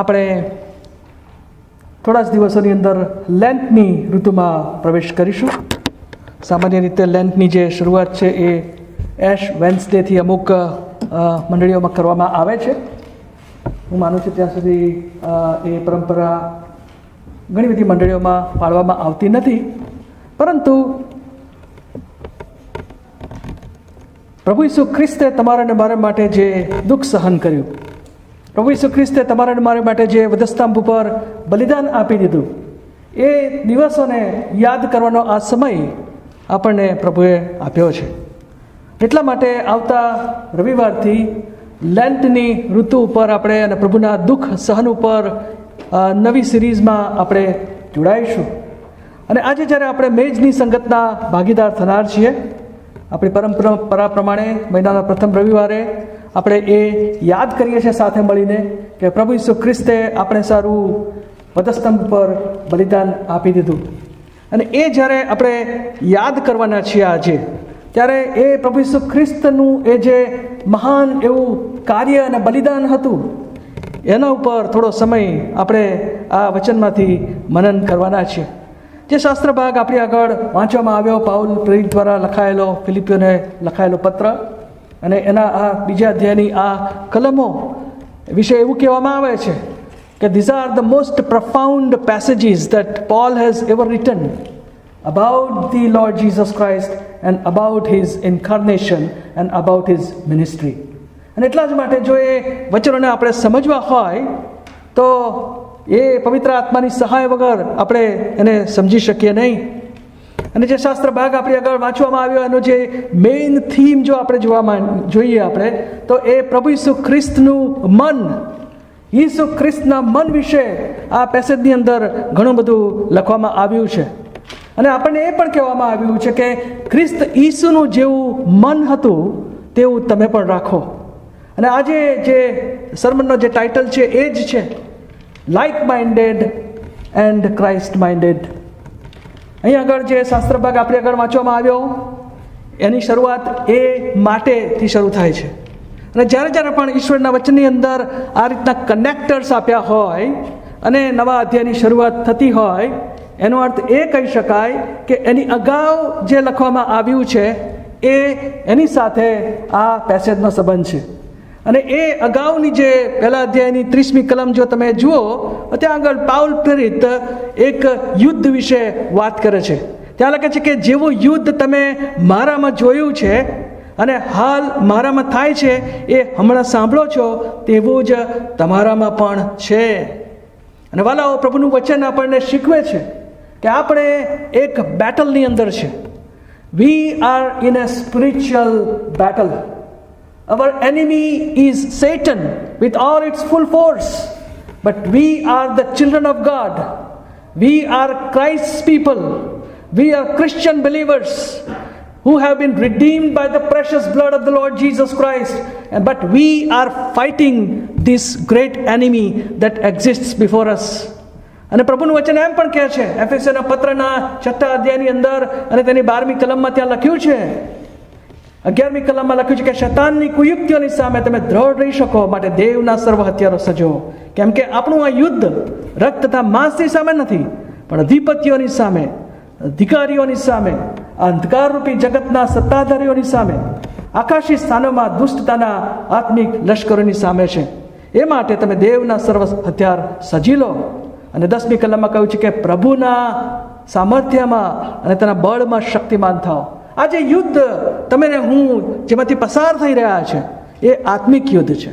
આપણે થોડા જ દિવસોની અંદર લેન્થની ઋતુમાં પ્રવેશ કરીશું. સામાન્ય રીતે લેન્થની જે શરૂઆત છે એ એશ વેન્સડેથી અમુક મંડળીઓમાં કરવામાં આવે છે. હું માનું છું ત્યાં સુધી એ પરંપરા ઘણી બધી મંડળીઓમાં પાળવામાં આવતી નથી. પરંતુ પ્રભુ ઈસુ ખ્રિસ્તે તમારા અને મારા માટે જે દુઃખ સહન કર્યું પ્રભુ ઈસુ ખ્રિસ્તે તમારા મારે માટે જે વધસ્તંભ ઉપર બલિદાન આપી દીધું, એ દિવસોને યાદ કરવાનો આ સમય આપણને પ્રભુએ આપ્યો છે. એટલા માટે આવતા રવિવારથી લેન્ટની ઋતુ ઉપર આપણે અને પ્રભુના દુઃખ સહન ઉપર નવી સિરીઝમાં આપણે જોડાઈશું. અને આજે જ્યારે આપણે મેજની સંગતના ભાગીદાર થનાર છીએ, આપણી પરંપરા પ્રમાણે મહિનાના પ્રથમ રવિવારે આપણે એ યાદ કરીએ છીએ સાથે મળીને કે પ્રભુ ઈસુ ખ્રિસ્તે આપણે સારું વધસ્તંભ પર બલિદાન આપી દીધું. અને એ જ્યારે આપણે યાદ કરવાના છીએ આજે, ત્યારે એ પ્રભુ ઈસુ ખ્રિસ્તનું એ જે મહાન એવું કાર્ય અને બલિદાન હતું, એના ઉપર થોડો સમય આપણે આ વચનમાંથી મનન કરવાના છીએ. જે શાસ્ત્ર ભાગ આપણી આગળ વાંચવામાં આવ્યો, પાઉલ પ્રેરિત દ્વારા લખાયેલો, ફિલિપિયોને લખાયેલો પત્ર અને એના આ બીજા અધ્યાયની આ કલમો વિશે એવું કહેવામાં આવે છે કે these are the most profound passages that Paul has ever written about the Lord Jesus Christ and about his incarnation and about his ministry. અને એટલા જ માટે જો એ વચનોને આપણે સમજવા હોય, તો એ પવિત્ર આત્માની સહાય વગર આપણે એને સમજી શકીએ નહીં અને જે શાસ્ત્ર ભાગ આપણી આગળ વાંચવામાં આવ્યો, એનો જે મેઇન થીમ જો આપણે જોવામાં જોઈએ આપણે, તો એ પ્રભુ ઈસુ ખ્રિસ્તનું મન. ઈસુ ખ્રિસ્તના મન વિશે આ પેસેજની અંદર ઘણું બધું લખવામાં આવ્યું છે. અને આપણને એ પણ કહેવામાં આવ્યું છે કે ખ્રિસ્ત ઈસુનું જેવું મન હતું, તેવું તમે પણ રાખો. અને આજે જે સરમનનો જે ટાઇટલ છે, એ જ છે like minded and Christ minded અહીં આગળ જે શાસ્ત્ર ભાગ આપણે આગળ વાંચવામાં આવ્યો, એની શરૂઆત એ માટેથી શરૂ થાય છે. અને જ્યારે જ્યારે પણ ઈશ્વરના વચનની અંદર આ રીતના કનેક્ટર્સ આપ્યા હોય અને નવા અધ્યાયની શરૂઆત થતી હોય, એનો અર્થ એ કહી શકાય કે એની અગાઉ જે લખવામાં આવ્યું છે, એ એની સાથે આ પેસેજનો સંબંધ છે. અને એ અગાઉની જે પહેલા અધ્યાયની ત્રીસમી કલમ જો તમે જુઓ ત્યાં આગળ પાઉલ પ્રેરિત એક યુદ્ધ વિશે વાત કરે છે. ત્યાં લખે છે કે જેવું યુદ્ધ તમે મારામાં જોયું છે અને હાલ મારામાં થાય છે, એ હમણાં સાંભળો છો, તેવું જ તમારામાં પણ છે. અને વાલાઓ, પ્રભુનું વચન આપણને શીખવે છે કે આપણે એક બેટલની અંદર છે. We are in a spiritual battle Our enemy is Satan with all its full force. But we are the children of God. We are Christ's people. We are Christian believers who have been redeemed by the precious blood of the Lord Jesus Christ. And- But we are fighting this great enemy that exists before us. અને પ્રભુનું વચન એમ પણ કહે છે એફએસએના પત્રના છઠ્ઠા અધ્યાયની અંદર અને તેની બારમી કલમમાં ત્યાં લખ્યું છે અગિયારમી કલમમાં લખ્યું છે કે શૈતાનની કુયુક્તિઓની સામે તમે દ્રઢ રહી શકો માટે દેવના સર્વ હથિયારો સજો કેમ કે આપણું આ યુદ્ધ રક્ત તથા માંસની સામે નથી પણ અધિપતિઓની સામે અધિકારીઓની સામે અંધકારરૂપી જગતના સત્તાધારીઓની સામે આકાશી સ્થાનોમાં દુષ્ટતાના આત્મિક લશ્કરોની સામે છે એ માટે તમે દેવના સર્વ હથિયાર સજી લો અને દસમી કલમમાં કહ્યું છે કે પ્રભુના સામર્થ્યમાં અને તેના બળમાં શક્તિમાન થાઓ આ જે યુદ્ધ, તમે હું જેમાંથી પસાર થઈ રહ્યા છે, એ આત્મિક યુદ્ધ છે.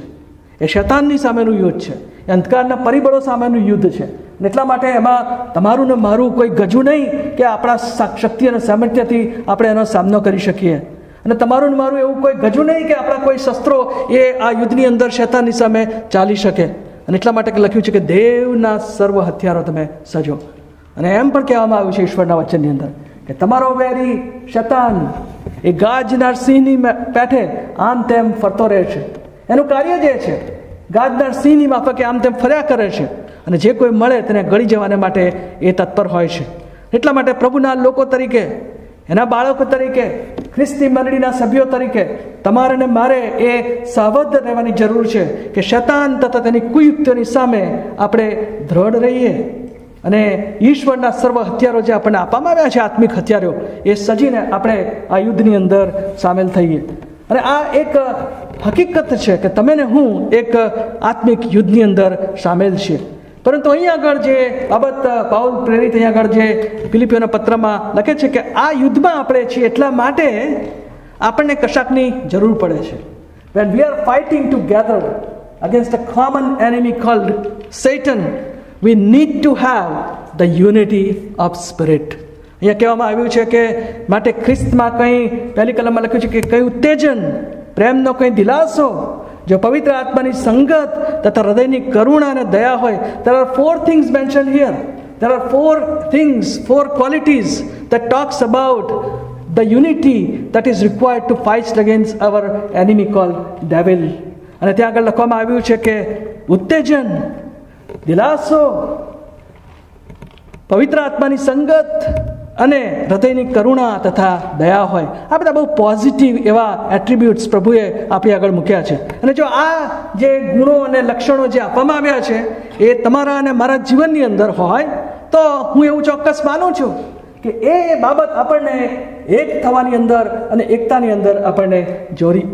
એ શૈતાનની સામેનું યુદ્ધ છે. એ અંધકારના પરિબળો સામેનું યુદ્ધ છે. એટલા માટે એમાં તમારું ને મારું કોઈ ગજુ નહીં કે આપણા શક્તિ અને સામર્થ્યથી આપણે એનો સામનો કરી શકીએ. અને તમારું ને મારું એવું કોઈ ગજુ નહીં કે આપણા કોઈ શસ્ત્રો એ આ યુદ્ધની અંદર શૈતાનની સામે ચાલી શકે. અને એટલા માટે લખ્યું છે કે દેવના સર્વ હથિયારો તમે સજો. અને એમ પણ કહેવામાં આવ્યું છે ઈશ્વરના વચનની અંદર. કે તમારો વેરી શતાન, એ ગાજનાર સિંહની પેઠે આમ તેમ ફરતો રહે છે. એનું કાર્ય જે છે ગાજનાર સિંહની માફકે આમ તેમ ફર્યા કરે છે. અને જે કોઈ મળે તેને ગળી જવાને માટે એ તત્પર હોય છે. એટલા માટે પ્રભુના લોકો તરીકે, એના બાળકો તરીકે, ખ્રિસ્તી મંડળીના સભ્યો તરીકે તમારે ને મારે એ સાવધ રહેવાની જરૂર છે કે શતાન તથા તેની કુયુક્તિઓની સામે આપણે દ્રઢ રહીએ. અને ઈશ્વરના સર્વ હથિયારો જે આપણને આપવામાં આવ્યા છે, આત્મિક હથિયારો, એ સજીને આપણે આ યુદ્ધની અંદર સામેલ થઈએ. અને આ એક હકીકત છે કે તમે ને હું એક આત્મિક યુદ્ધની અંદર સામેલ છીએ. પરંતુ અહીં આગળ જે બાબત પાઉલ પ્રેરિત અહીં આગળ જે ફિલિપીઓના પત્રમાં લખે છે કે આ યુદ્ધમાં આપણે છીએ એટલા માટે આપણને કશાકની જરૂર પડે છે. When we are fighting together against a common enemy called Satan we need to have the unity of spirit અહીંયા કહેવામાં આવ્યું છે કે માટે ખ્રિસ્તમાં કંઈ પહેલી કલમમાં લખ્યું છે કે કંઈ ઉત્તેજન પ્રેમનો કંઈ દિલાસો જો પવિત્ર આત્માની સંગત તથા હૃદયની કરુણા અને દયા હોય there are four things mentioned here there are four things four qualities that talks about the unity that is required to fight against our enemy called devil અને ત્યાં આગળ લખવામાં આવ્યું છે કે ઉત્તેજન દિલાસો, પવિત્ર આત્માની સંગત અને હૃદયની કરુણા તથા દયા હોય. આ બધા બહુ પોઝિટિવ એવા એટ્રીબ્યુટ્સ પ્રભુએ આપણી આગળ મૂક્યા છે. અને જો આ જે ગુણો અને લક્ષણો જે આપવામાં આવ્યા છે, એ તમારા અને મારા જીવનની અંદર હોય, તો હું એવું ચોક્કસ માનું છું કે એ બાબત આપણને એક થવાની અંદર અને એકતાની અંદર આપણને જોડી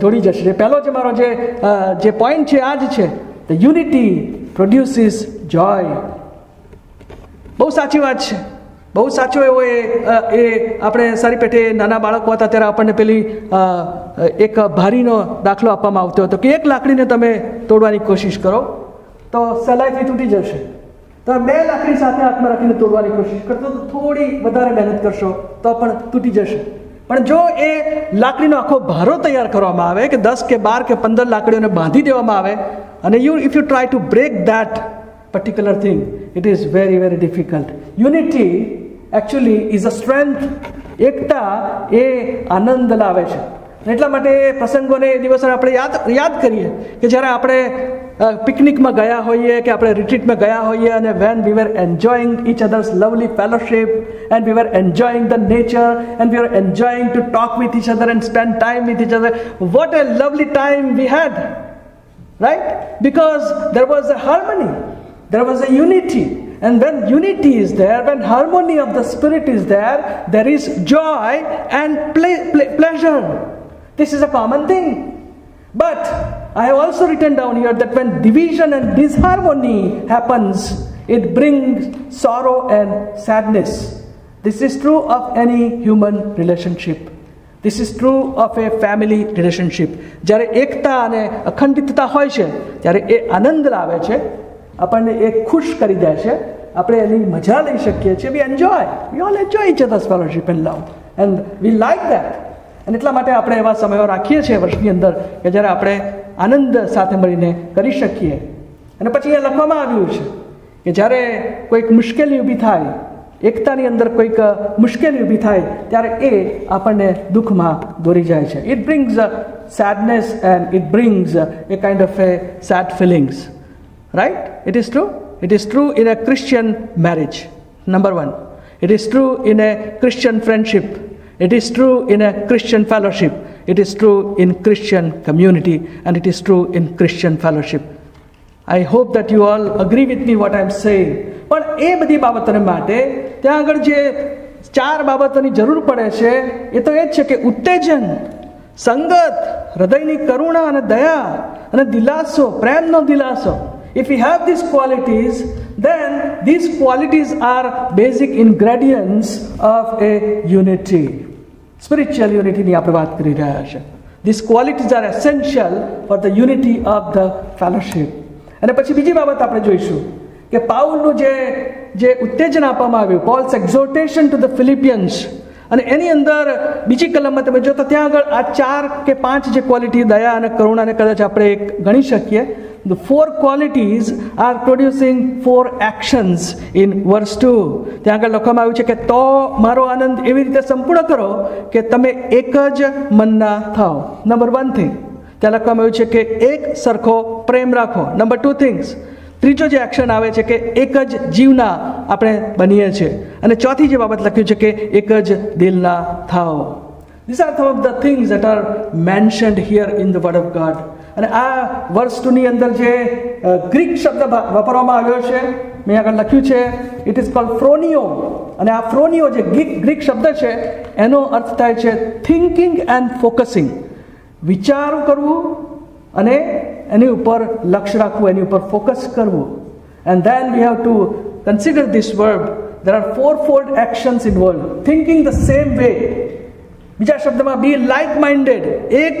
જોડી જશે. પહેલો જે મારો જે પોઈન્ટ છે, આ જ છે. ધ યુનિટી પ્રોડ્યુસીસ જોય બહુ સાચી વાત છે. બહુ સાચો એવો એ એ આપણે સારી પેઠે નાના બાળકો હતા ત્યારે આપણને પેલી એક ભારીનો દાખલો આપવામાં આવતો હતો કે એક લાકડીને તમે તોડવાની કોશિશ કરો, તો સલાઈથી તૂટી જશે. તો બે લાકડી સાથે હાથમાં રાખીને તોડવાની કોશિશ કરશો તો થોડી વધારે મહેનત કરશો, તો પણ તૂટી જશે. પણ જો એ લાકડીનો આખો ભારો તૈયાર કરવામાં આવે, કે દસ કે બાર કે પંદર લાકડીઓને બાંધી દેવામાં આવે અને you if you try to break that particular thing, it is very very difficult. Unity actually is a strength. એકતા એ આનંદ લાવે છે એટલા માટે એ પ્રસંગોને એ દિવસે આપણે યાદ યાદ કરીએ કે જ્યારે આપણે પિકનિકમાં ગયા હોઈએ કે આપણે રિટ્રીટમાં ગયા હોઈએ અને when we were enjoying each others lovely fellowship and we were enjoying the nature and we are enjoying to talk with each other and spend time with each other what a lovely time we had right? Because there was a harmony, there was a unity. And when unity is there, when harmony of the spirit is there, there is joy and ple- ple- pleasure. This is a common thing. But I have also written down here that when division and disharmony happens, it brings sorrow and sadness. This is true of any human relationship. This is true of a family relationship જ્યારે એકતા અને અખંડિતતા હોય છે, ત્યારે એ આનંદ લાવે છે, આપણને એ ખુશ કરી દે છે, આપણે એની મજા લઈ શકીએ છીએ. We enjoy we all enjoy each others fellowship and love and we like that અને એટલા માટે આપણે એવા સમયો રાખીએ છીએ વર્ષની અંદર કે જ્યારે આપણે આનંદ સાથે મળીને કરી શકીએ. અને પછી એ લખવામાં આવ્યું છે કે જ્યારે કોઈક મુશ્કેલી ઊભી થાય એકતાની અંદર કોઈક મુશ્કેલી ઊભી થાય ત્યારે એ આપણને દુઃખમાં દોરી જાય છે. It brings sadness and it brings a kind of a sad feelings right it is true it is true in a Christian marriage number one it is true in a Christian friendship it is true in a Christian fellowship It is true in Christian community and it is true in Christian fellowship. I hope that you all agree with me what I am saying. પણ એ બધી બાબતોને માટે ત્યાં આગળ જે ચાર બાબતોની જરૂર પડે છે એ તો એ જ છે કે ઉત્તેજન સંગત હૃદયની કરુણા અને દયા અને દિલાસો પ્રેમનો દિલાસો If we have these qualities, then these qualities are basic ingredients of a unity. Spiritual unity ની આપણે વાત કરી રહ્યા છે These qualities are essential for the unity of the fellowship. અને પછી બીજી બાબત આપણે જોઈશું કે પાઉલનું જે જે ઉત્તેજન આપવામાં આવ્યું Paul's exhortation to the Philippians અને એની અંદર બીજી કલમમાં તમે જો તો ત્યાં આગળ આ ચાર કે પાંચ જે ક્વોલિટી દયા અને કરુણાને કદાચ આપણે એક ગણી શકીએ. The four qualities are producing four actions in verse two ત્યાં આગળ લખવામાં આવ્યું છે કે, તો મારો આનંદ એવી રીતે સંપૂર્ણ કરો કે તમે એક જ મનના થાઓ. નંબર વન થિંગ ત્યાં લખવામાં આવ્યું છે કે, એક સરખો પ્રેમ રાખો. નંબર ટુ થિંગ્સ ત્રીજો જે એક્શન આવે છે કે એક જ જીવના આપણે બનીએ છીએ અને ચોથી જે બાબત લખ્યું છે કે એક જ દિલના થાઓ. This are some of the things that are mentioned here in the word of God અને આ વર્ષ ટુની અંદર જે ગ્રીક શબ્દ વાપરવામાં આવ્યો છે, મેં આગળ લખ્યું છે ઇટ ઇઝ કોલ્ડ ફ્રોનિયો અને આ ફ્રોનિયો જે ગ્રીક ગ્રીક શબ્દ છે, એનો અર્થ થાય છે થિંકિંગ એન્ડ ફોકસિંગ વિચારું કરવું અને એની ઉપર લક્ષ્ય રાખવું એની ઉપર ફોકસ કરવું and then we have to consider this verb there are four fold actions in world thinking the same way બીજા શબ્દમાં બી લાઇક માઇન્ડેડ એક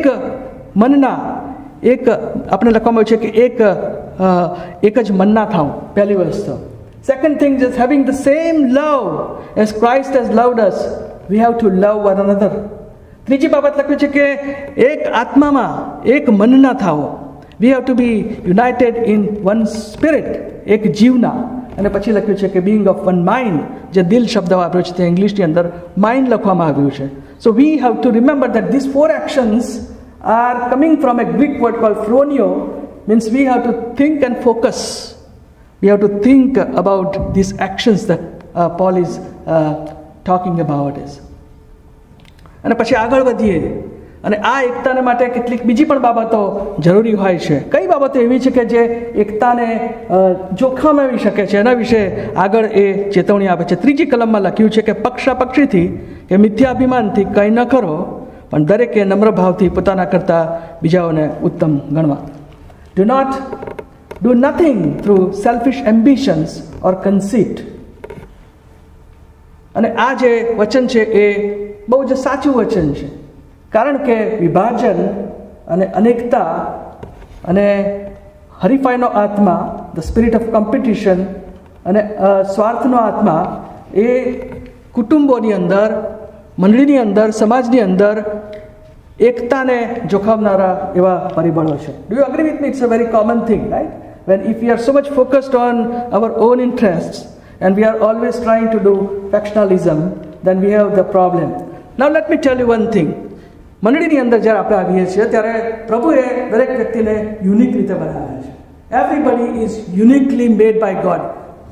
મનના એક આપણે લખવામાં આવ્યું છે કે એક એક જ મનના થાવ પહેલી વસ્તુ second thing is having the same love as Christ has loved us we have to love one another ત્રીજી બાબત લખ્યું છે કે એક આત્મામાં એક મનના થાવો we have to be united in one spirit એક જીવના અને પછી લખ્યું છે કે બિંગ ઓફ વન માઇન્ડ જે દિલ શબ્દ વાપર્યો છે તે ઇંગ્લિશની અંદર માઇન્ડ લખવામાં આવ્યું છે so we have to remember that this four actions are coming from a Greek word call ફ્રોનિયો means we have to think and focus we have to think about this actions that Paul is talking about is અને પછી આગળ વધીએ અને આ એકતાને માટે કેટલીક બીજી પણ બાબતો જરૂરી હોય છે. કઈ બાબતો એવી છે કે જે એકતાને જોખમ આવી શકે છે? એના વિશે આગળ એ ચેતવણી આપે છે. ત્રીજી કલમમાં લખ્યું છે કે પક્ષાપક્ષીથી કે મિથ્યાભિમાનથી કંઈ ન કરો, પણ દરેકે નમ્ર ભાવથી પોતાના કરતાં બીજાઓને ઉત્તમ ગણવા. Do not do nothing through selfish ambitions or conceit અને આ જે વચન છે એ બહુ જ સાચું વચન છે. કારણ કે વિભાજન અને અનેકતા અને હરીફાઈનો આત્મા ધ સ્પિરિટ ઓફ કોમ્પિટિશન અને સ્વાર્થનો આત્મા એ કુટુંબોની અંદર, મંડળીની અંદર, સમાજની અંદર એકતાને જોખમનારા એવા પરિબળો છે. Do you agree with me it's a very common thing right when if you are so much focused on our own interest and we are always trying to do factionalism then we have the problem now let me tell you one thing મંડળીની અંદર જ્યારે આપણે આવીએ છીએ, ત્યારે પ્રભુએ દરેક વ્યક્તિને unique રીતે બનાવ્યા છે. Everybody is uniquely made by God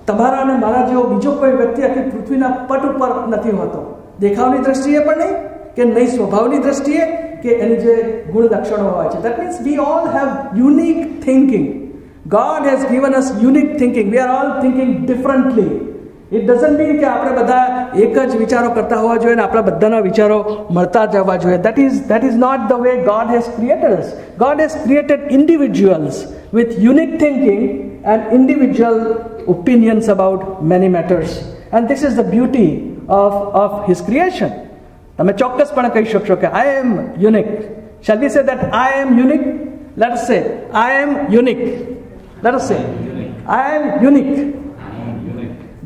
તમારા અને મારા જેવો બીજો કોઈ વ્યક્તિ આખી પૃથ્વીના પટ ઉપર નથી હોતો. દેખાવની દ્રષ્ટિએ પણ નહીં, કે નહીં સ્વભાવની દ્રષ્ટિએ, કે એની જે ગુણ લક્ષણો હોય છે. That means we all have unique thinking God has given us unique thinking we are all thinking differently it doesn't mean કે આપણે બધા એક જ વિચારો કરતા હોવા જોઈએ અને આપણા બધાના વિચારો મળતા જ આવવા જોઈએ that is that is not the way God has created us God has created individuals with unique thinking and individual opinions about many matters. And this is the beauty of, of his creation. તમે ચોક્કસપણે કહી શકશો કે આઈ એમ unique shall we say that I am unique let us say I am unique let us say I am unique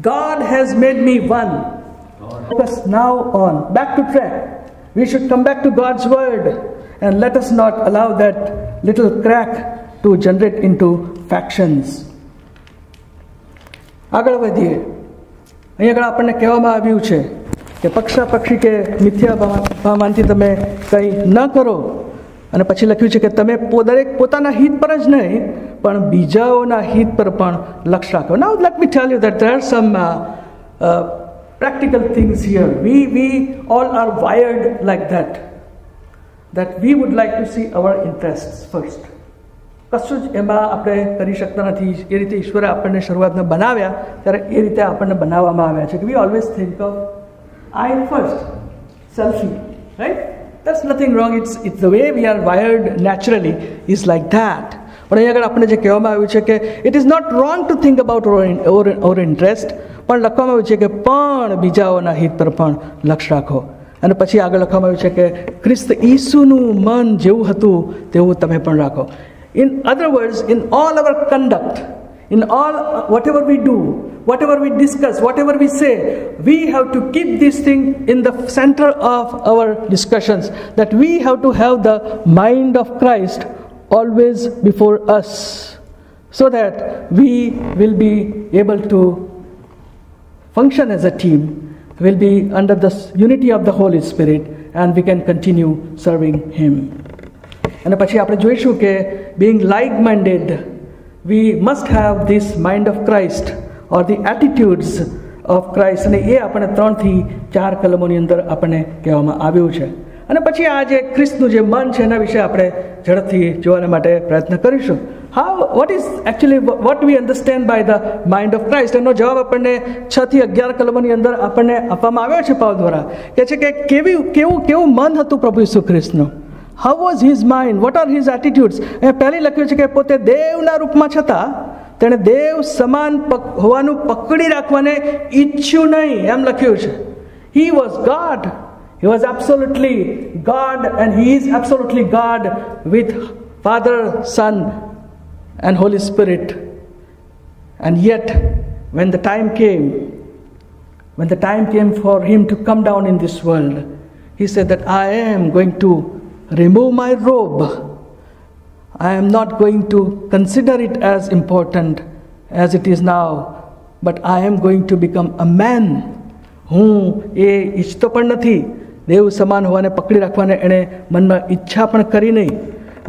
God has made me one. Focus now on. Back to track. We should come back to God's word and let us not allow that little crack to generate into factions. આગળ વધીએ અહીં આગળ આપણને કહેવામાં આવ્યું છે કે પક્ષા પક્ષી કે મિથ્યા ભાવમાનથી તમે કંઈ ન કરો અને પછી લખ્યું છે કે તમે દરેક પોતાના હિત પર જ નહીં પણ બીજાઓના હિત પર પણ લક્ષ રાખો now let me tell you that there are some practical things here we we all are wired like that that we would like to see our interests first કશું જ એમાં આપણે કરી શકતા નથી એ રીતે ઈશ્વરે આપણને શરૂઆતમાં બનાવ્યા ત્યારે એ રીતે આપણને બનાવવામાં આવ્યા છે કે we always think of I first selfie right That's nothing wrong. It's, it's the way we are wired naturally is like that. પણ અહીં આગળ આપણે જે કહેવામાં આવ્યું છે કે it is not wrong to think about our interest પણ લખવામાં આવ્યું છે કે પણ બીજાઓના હિત પર પણ લક્ષ રાખો. અને પછી આગળ લખવામાં આવ્યું છે કે ખ્રિસ્ત ઈસુનું મન જેવું હતું તેવું તમે પણ રાખો. In other words in all our conduct in all, whatever we do, whatever we discuss, whatever we say, we have to keep this thing in the center of our discussions, that we have to have the mind of christ always before us so that we will be able to function as a team will be under the unity of the holy spirit and we can continue serving him અને પછી આપણે જોઈશું કે being like minded we must have this mind of Christ or the attitudes of Christ અને એ આપણે ત્રણથી ચાર કલમોની અંદર આપણને કહેવામાં આવ્યું છે અને પછી આ જે ખ્રિસ્તનું જે મન છે એના વિશે આપણે ઝડપથી જોવાના માટે પ્રયત્ન કરીશું. How what is actually what we understand by the mind of Christ એનો જવાબ આપણને છ થી અગિયાર કલમોની અંદર આપણને આપવામાં આવ્યો છે પાવ દ્વારા. કે છે કે કેવી, કેવું કેવું મન હતું પ્રભુ ઈસુ ખ્રિસ્તનું? How was his mind what are his attitudes એ પહેલી લખ્યું છે કે પોતે દેવના રૂપમાં છતાં તેણે દેવ સમાન હોવાનું પકડી રાખવાને ઈચ્છ્યું નહીં. એમ લખ્યું છે. He was God He was absolutely God and He is absolutely God with Father, Son, and Holy Spirit. And yet, when the time came, when the time came for Him to come down in this world, He said that I am going to remove my robe. I am not going to consider it as important as it is now, but I am going to become a man. હું એ ઈચ્છતો પણ નથી દેવ સમાન હોવાને પકડી રાખવાને એણે મનમાં ઈચ્છા પણ કરી નહીં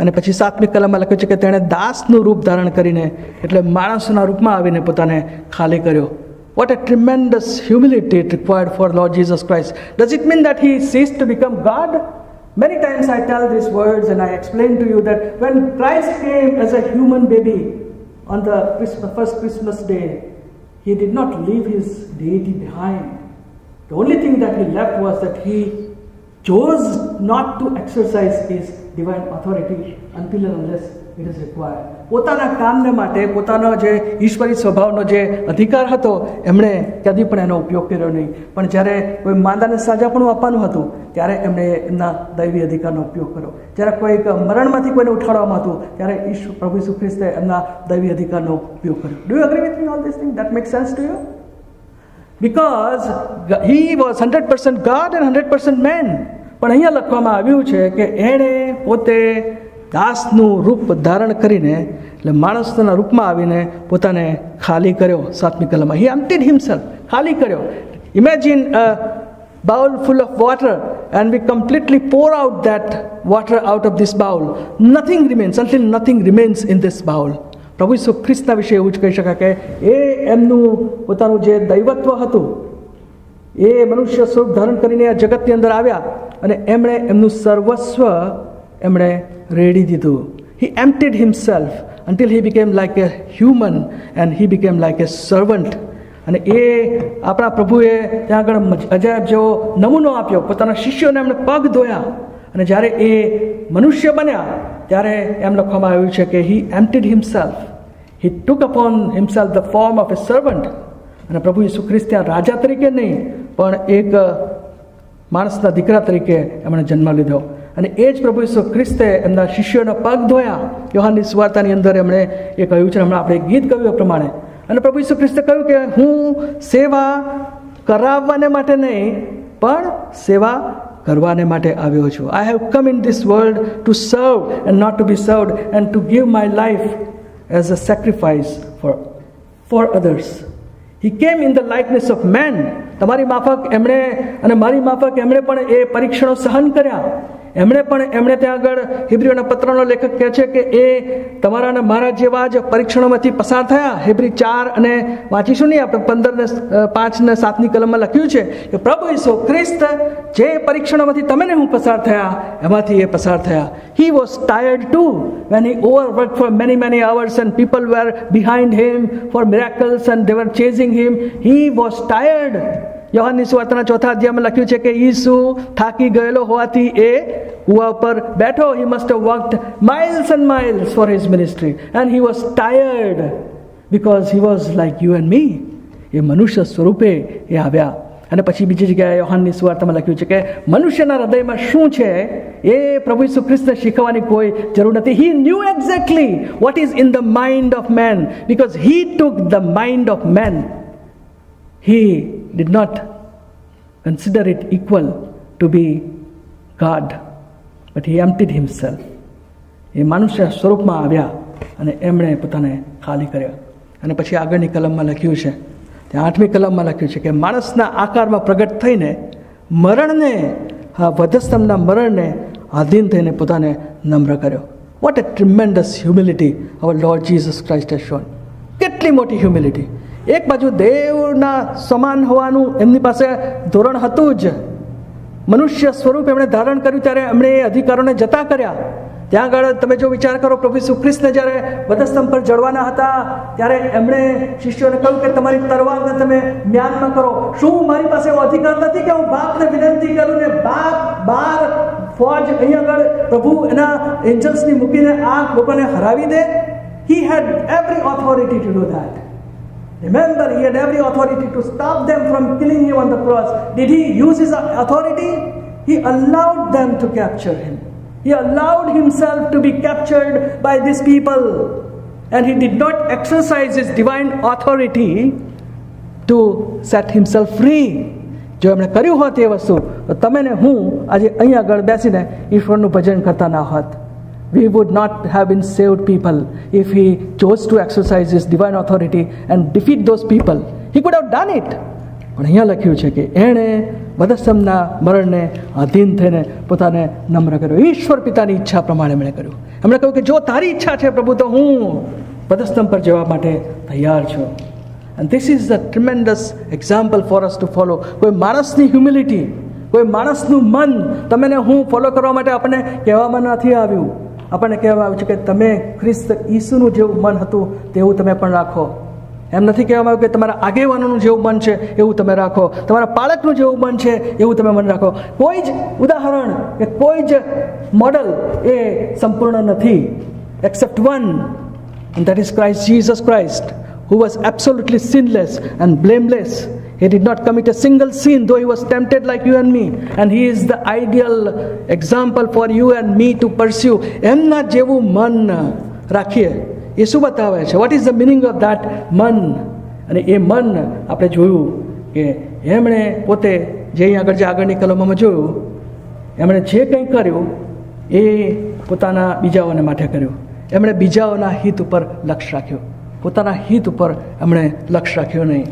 અને પછી સાતમી કલમમાં લખ્યું છે કે તેણે દાસનું રૂપ ધારણ કરીને એટલે માણસના રૂપમાં આવીને પોતાને ખાલી કર્યો what a tremendous humility it required for Lord Jesus Christ. Does it mean that he ceased to become God? Many times I tell these words and I explain to you that when Christ came as a human baby on the Christmas, first Christmas day, he did not leave his deity behind. The only thing that he left was that he chose not to exercise his divine authority until and unless it is required. પોતાના કામને માટે, પોતાનો જે ઈશ્વરી સ્વભાવનો જે અધિકાર હતો, એમણે કદી પણ એનો ઉપયોગ કર્યો નહીં. પણ જ્યારે કોઈ માંદાને સાજાપણું આપવાનું હતું, ત્યારે એમણે એમના દૈવી અધિકારનો ઉપયોગ કર્યો. જ્યારે કોઈક મરણમાંથી કોઈને ઉઠાડવામાં હતું, ત્યારે ઈશ્વર પ્રભુ ખ્રિસ્તે એમના દૈવી અધિકારનો ઉપયોગ કર્યો. Do you agree with me all this thing that make sense to you because he was hundred percent God and hundred percent man પણ અહીંયા લખવામાં આવ્યું છે કે એણે પોતે દાસનું રૂપ ધારણ કરીને, એટલે માણસના રૂપમાં આવીને પોતાને ખાલી કર્યો સાતમી કલમમાં હી એમ્પટીડ હિમસેલ્ફ ખાલી કર્યો. Imagine bowl full of water and we completely pour out that water out of this bowl nothing remains until nothing remains in this bowl. પ્રભુ ઈસુ ખ્રિસ્તના વિશે એવું જ કહી શકાય કે એ એમનું પોતાનું જે દૈવત્વ હતું, એ મનુષ્ય સ્વરૂપ ધારણ કરીને આ જગતની અંદર આવ્યા અને એમણે એમનું સર્વસ્વ એમણે રેડી દીધું. He emptied himself until he became like a human and he became like a servant અને એ આપણા પ્રભુએ ત્યાં આગળ અજાયબ જેવો નમૂનો આપ્યો. પોતાના શિષ્યોને એમણે પગ ધોયા. અને જ્યારે એ મનુષ્ય બન્યા, ત્યારે એમ લખવામાં આવ્યું છે કે he emptied himself he took upon himself the form of a servant અને પ્રભુ ઈસુ ખ્રિસ્ત ત્યાં રાજા તરીકે નહીં, પણ એક માણસના દીકરા તરીકે એમણે જન્મ લીધો. અને એ જ પ્રભુ ઈસુ ખ્રિસ્તે એમના શિષ્યોના પગ ધોયા. યોહાનની સુવાર્તાની અંદર એમણે એ કહ્યું છે, હમણાં આપણે ગીત કહ્યું એ પ્રમાણે. અને પ્રભુ ઈસુ ખ્રિસ્તે કહ્યું કે હું સેવા કરાવવાને માટે નહીં, પણ સેવા કરવાને માટે આવ્યો છું. I have come in this world to serve and not to be served and to give my life as a sacrifice for for others he came in the likeness of man તમારી માફક એમણે અને મારી માફક એમણે પણ એ પરીક્ષણો સહન કર્યા. એમણે પણ એમણે ત્યાં આગળ હિબ્રીઓના પત્રનો લેખક કહે છે કે એ તમારા અને મારા જેવા જ પરીક્ષણોમાંથી પસાર થયા. હિબ્રી ચાર અને વાંચીશું નહીં આપણે, પંદર ને પાંચ ને સાતની કલમમાં લખ્યું છે કે પ્રભુ ઈસો ખ્રિસ્ત જે પરીક્ષણોમાંથી તમે ને હું પસાર થયા, એમાંથી એ પસાર થયા. He was tired too when he over work for many many hours and people were behind him for miracles and they chasing him he was tired યોહાનની સુવાર્તાના ચોથા અધ્યાયમાં લખ્યું છે કે ઈસુ થાકી ગયેલો હોવાથી એ કુવા ઉપર બેઠો he must have worked miles and miles for his ministry and he was tired because he was like you and me એ મનુષ્ય સ્વરૂપે એ આવ્યા અને પછી બીજી જગ્યાએ યોહાનની સુવાર્તામાં લખ્યું છે કે મનુષ્યના હૃદયમાં શું છે એ પ્રભુ ઈસુ ખ્રિસ્તને શીખવાની કોઈ જરૂર નથી he knew exactly what is in the mind of man because he took the mind of man he did not consider it equal to be God, but he emptied himself એ મનુષ્ય સ્વરૂપમાં આવ્યા અને એમણે પોતાને ખાલી કર્યા. અને પછી આગળની કલમમાં લખ્યું છે ત્યાં આઠમી કલમમાં લખ્યું છે કે માણસના આકારમાં પ્રગટ થઈને મરણને વધસ્તંભના મરણને આધીન થઈને પોતાને નમ્ર કર્યો. What a tremendous humility our Lord Jesus Christ shown કેટલી મોટી હ્યુમિલિટી એક બાજુ દેવના સમાન હોવાનું એમની પાસે ધોરણ હતું જ. મનુષ્ય સ્વરૂપ એમણે ધારણ કર્યું ત્યારે એમણે એ અધિકારોને જતા કર્યા. ત્યાં આગળ તમે જો વિચાર કરો, પ્રભુ સુખ્રિસ્તને જ્યારે વધસ્તંભ પર જડવાના હતા, ત્યારે એમણે શિષ્યોને કહ્યું કે તમારી તરવારને તમે જ્ઞાન ન કરો. શું મારી પાસે એવો અધિકાર નથી કે હું બાપને વિનંતી કરું ને બાપ બાર ફોજ અહીં આગળ પ્રભુ એના એન્જલ્સની મૂકીને આ લોકોને હરાવી દે? He had every authority to do that Remember, he had every authority to stop them from killing him on the cross. Did he use his authority? He allowed them to capture him. He allowed himself to be captured by these people. And he did not exercise his divine authority to set himself free. જો એમણે કર્યું હોત એ વસ્તુ તો તમે ને હું આજે અહીં આગળ બેસીને ઈશ્વરનું ભજન કરતા ના હોત we would not have been saved people if he chose to exercise his divine authority and defeat those people. He could have done it. પણ અહીંયા લખ્યું છે કે એણે વધસ્તંભના મરણને અધીન થઈને પોતાને નમ્ર કર્યો. ઈશ્વર પિતાની ઈચ્છા પ્રમાણે એમણે કર્યું. એમણે કહ્યું કે જો તારી ઈચ્છા છે પ્રભુ, તો હું વધસ્તંભ પર જવા માટે તૈયાર છું. And this is the tremendous example for us to follow કોઈ માણસની હ્યુમિલિટી કોઈ માણસનું મન તમે હું ફોલો કરવા માટે આપણને કહેવામાં નથી આવ્યું. આપણને કહેવામાં આવ્યું છે કે તમે ખ્રિસ્ત ઈસુનું જેવું મન હતું, તેવું તમે પણ રાખો. એમ નથી કહેવામાં આવ્યું કે તમારા આગેવાનોનું જેવું મન છે, એવું તમે રાખો. તમારા પાળકનું જેવું મન છે, એવું તમે મન રાખો. કોઈ જ ઉદાહરણ કે કોઈ જ મોડલ એ સંપૂર્ણ નથી. Except one that is Christ Christ Christ who was absolutely sinless and blameless he did not commit a single sin, though he was tempted like you and me. And he is the ideal example for you and me to pursue. એમના જેવું મન રાખીએ એ શું બતાવે છે what is the meaning of that મન અને એ મન આપણે જોયું કે એમણે પોતે જે અહીં આગળ જે આગળની કલમોમાં જોયું એમણે જે કંઈ કર્યું એ પોતાના બીજાઓને માટે કર્યું એમણે બીજાઓના હિત ઉપર લક્ષ્ય રાખ્યું પોતાના હિત ઉપર એમણે લક્ષ્ય રાખ્યું નહીં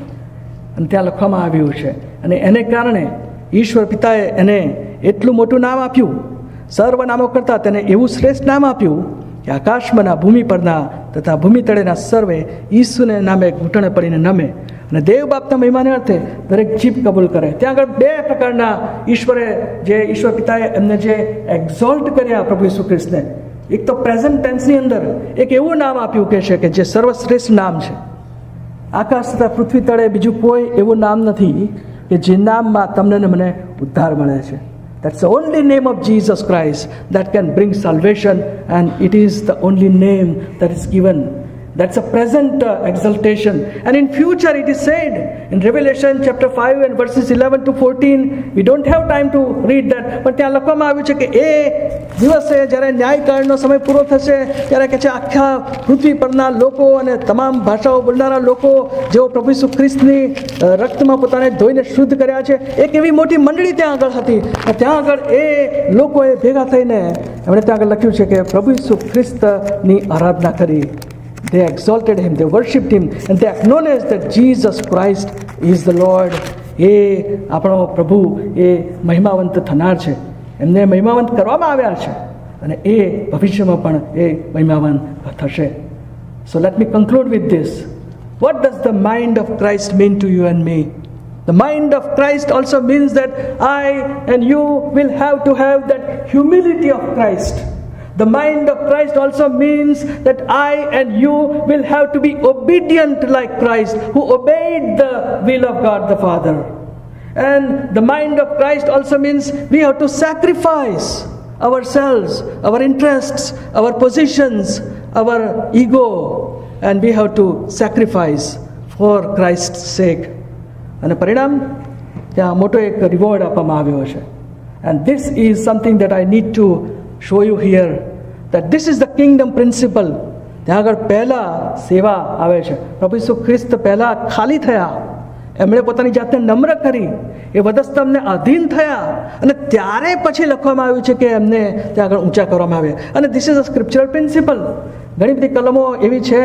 અને ત્યાં લખવામાં આવ્યું છે. અને એને કારણે ઈશ્વર પિતાએ એને એટલું મોટું નામ આપ્યું, સર્વ નામો કરતાં તેને એવું શ્રેષ્ઠ નામ આપ્યું કે આકાશમાંના ભૂમિ પરના તથા ભૂમિ તળેના સર્વે ઈસુને નામે ઘૂંટણે પડીને નમે. અને દેવ બાપના મહિમાને અર્થે દરેક જીભ કબૂલ કરે. ત્યાં આગળ બે પ્રકારના ઈશ્વરે જે ઈશ્વર પિતાએ એમને જે એક્ઝોલ્ટ કર્યા પ્રભુ ઈસુ ખ્રિસ્તને. એક તો પ્રેઝન્ટ ટેન્સની અંદર એક એવું નામ આપ્યું કે છે કે જે સર્વશ્રેષ્ઠ નામ છે. આકાશ તથા પૃથ્વી તળે બીજું કોઈ એવું નામ નથી કે જે નામમાં તમને ને મને ઉદ્ધાર મળે છે the only name of Jesus Christ that can bring salvation, and it is the only name that is given. That's a present uh, exaltation. And in future it is said in Revelation chapter 5 and verses 11 to 14, we don't have time to read that, પણ ત્યાં લખવામાં આવ્યું છે કે એ દિવસે જ્યારે ન્યાયકાળનો સમય પૂરો થશે ત્યારે કે છે આખા પૃથ્વી પરના લોકો અને તમામ ભાષાઓ બોલનારા લોકો જેઓ પ્રભુ ઈસુ ખ્રિસ્તની રક્તમાં પોતાને ધોઈને શુદ્ધ કર્યા છે એક એવી મોટી મંડળી ત્યાં આગળ હતી ત્યાં આગળ એ લોકોએ ભેગા થઈને એમણે ત્યાં આગળ લખ્યું છે કે પ્રભુ ઈસુ ખ્રિસ્તની આરાધના કરી They exalted him, they worshipped him, and they acknowledged that Jesus Christ is the Lord. એ આપણો પ્રભુ એ મહિમાવંત થનાર છે એમને મહિમાવંત કરવામાં આવ્યા છે અને એ ભવિષ્યમાં પણ એ મહિમાવંત થશે so let me conclude with this what does the mind of Christ mean to you and me The mind of Christ also means that I and you will have to have that humility of Christ. The mind of Christ also means that I and you will have to be obedient like Christ, who obeyed the will of God the Father. And the mind of Christ also means we have to sacrifice ourselves, our interests, our positions, our ego, and we have to sacrifice for Christ's sake. અને પરિણામ ત્યાં મોટો એક reward આપવામાં આવ્યો છે and this is something that I need to show you here that this is the kingdom principle ત્યાં આગળ પહેલાં સેવા આવે છે. પ્રભુ ઈસુ ખ્રિસ્ત પહેલાં ખાલી થયા. એમણે પોતાની જાતને નમ્ર કરી. એ વધસ્તંભને અધીન થયા. અને ત્યારે પછી લખવામાં આવ્યું છે કે એમને ત્યાં આગળ ઊંચા કરવામાં આવે અને this is a scriptural principle ઘણી બધી કલમો એવી છે.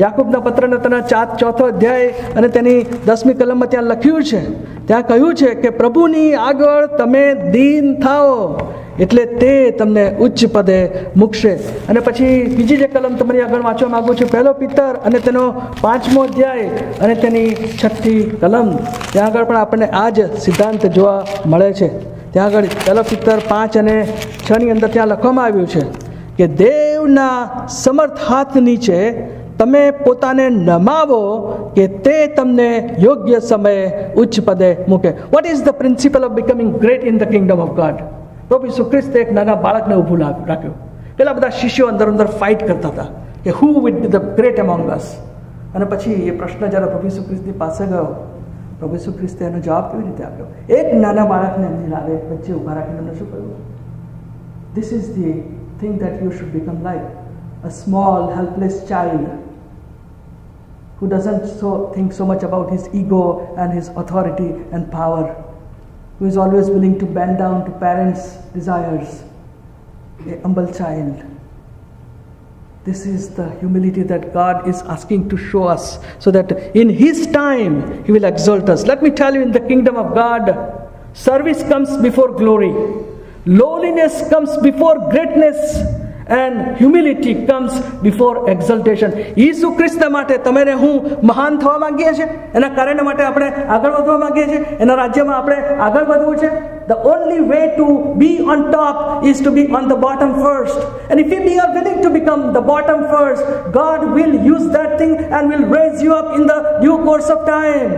યાકુબના પત્રના તેના ચાર, ચોથો અધ્યાય અને તેની દસમી કલમમાં ત્યાં લખ્યું છે. ત્યાં કહ્યું છે કે પ્રભુની આગળ તમે દીન થાઓ. એટલે તે તમને ઉચ્ચ પદે મૂકશે. અને પછી બીજી જે કલમ તમારી આગળ વાંચવા માગું છું. પહેલો પિત્તર અને તેનો પાંચમો અધ્યાય અને તેની છઠ્ઠી કલમ. ત્યાં આગળ પણ આપણને આ જ સિદ્ધાંત જોવા મળે છે. ત્યાં આગળ પહેલો પિત્તર પાંચ અને છની અંદર ત્યાં લખવામાં આવ્યું છે કે દેવના સમર્થ હાથ નીચે તમે પોતાને નમાવો કે તે તમને યોગ્ય સમયે ઉચ્ચ પદે મૂકે. What is the principle of becoming great in the kingdom of God પ્રભુ ઈસુ ખ્રિસ્તે એક નાના બાળકને ઊભું રાખ્યું પેલા બધા શિષ્યો અંદર અંદર ફાઇટ કરતા હતા કે who would be the great among us અને પછી એ પ્રશ્ન જ્યારે પ્રભુ ઈસુ ખ્રિસ્તની પાસે ગયો પ્રભુ ઈસુ ખ્રિસ્તે એનો જવાબ કેવી રીતે આપ્યો એક નાના બાળકને એમની લાવે વચ્ચે ઊભા રાખીને એમને શું કહ્યું this is the thing that you should become like a small helpless child who doesn't so think so much about his ego and his authority and power, who is always willing to bend down to parents' desires, a humble child. This is the humility that God is asking to show us so that in His time He will exalt us. Let me tell you, in the kingdom of God, service comes before glory, lowliness comes before greatness, and humility comes before exaltation ઈસુ ખ્રિસ્ત માટે તમે ને હું મહાન થવા માંગીએ છીએ એના કારણે માટે આપણે આગળ વધવા માંગીએ છીએ એના રાજ્યમાં આપણે આગળ વધવું છે The only way to be on top is to be on the bottom first. And if we are willing to become the bottom first, God will use that thing and will raise you up in the due course of time.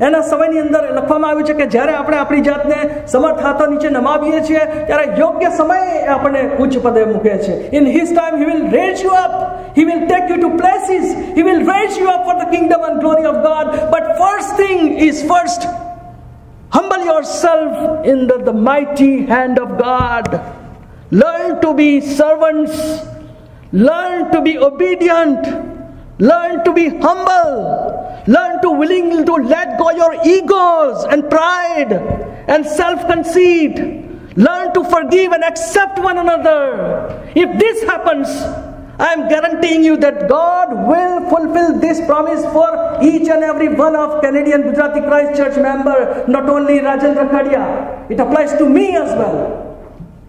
એના સમયની અંદર લખવામાં આવ્યું છે કે જ્યારે આપણે આપણી જાતને સમર્થ હાથો નીચે નમાવીએ છીએ ત્યારે યોગ્ય સમયે આપણને ઉચ્ચ પદે મૂકે છે in his time he will raise you up he will take you to places he will raise you up for the kingdom and glory of God but first thing is first Humble yourself in the, the mighty hand of God. Learn to be servants. Learn to be obedient. Learn to be humble. Learn to willing to let go your egos and pride and self-conceit. Learn to forgive and accept one another. If this happens, I am guaranteeing you that God will fulfill this promise for each and every one of Canadian Gujarati Christ Church member, not only Rajendra Khadia. It applies to me as well.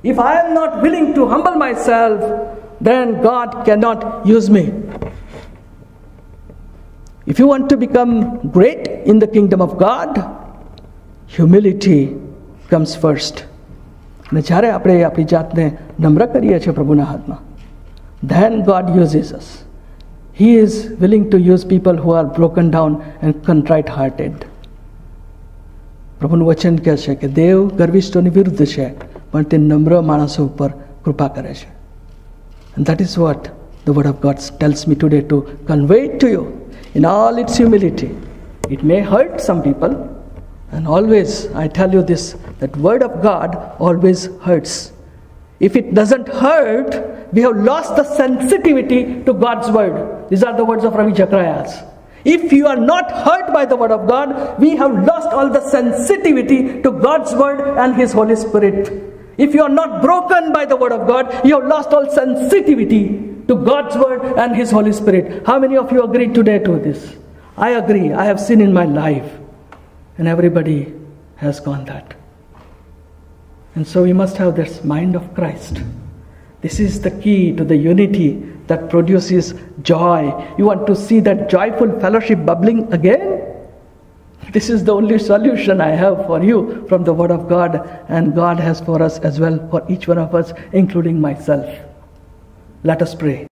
If I am not willing to humble myself, then God cannot use me. If you want to become great in the kingdom of God, humility comes first. અને જ્યારે આપણે આપણી જાતને નમ્ર કરીએ છીએ પ્રભુના હાથમાં then God uses us. He is willing to use people who are broken down and contrite hearted. પ્રભુનું વચન કહે છે કે દેવ ગર્વિષ્ઠોની વિરુદ્ધ છે પણ તે નમ્ર માણસો ઉપર કૃપા કરે છે And that is what the word of God tells me today to convey to you in all its humility. It may hurt some people, and always I tell you this that word of God always hurts. If it doesn't hurt, we have lost the sensitivity to God's word. These are the words of Ravi Chakrayas. If you are not hurt by the word of God, we have lost all the sensitivity to God's word and His Holy Spirit. If you are not broken by the word of God, you have lost all sensitivity to God's word and His Holy Spirit. How many of you agree today to this? I agree. I have seen in my life, and everybody has gone that. And so we must have this mind of Christ. This is the key to the unity that produces joy. You want to see that joyful fellowship bubbling again? This is the only solution I have for you from the Word of God, and God has for us as well, for each one of us, including myself. Let us pray.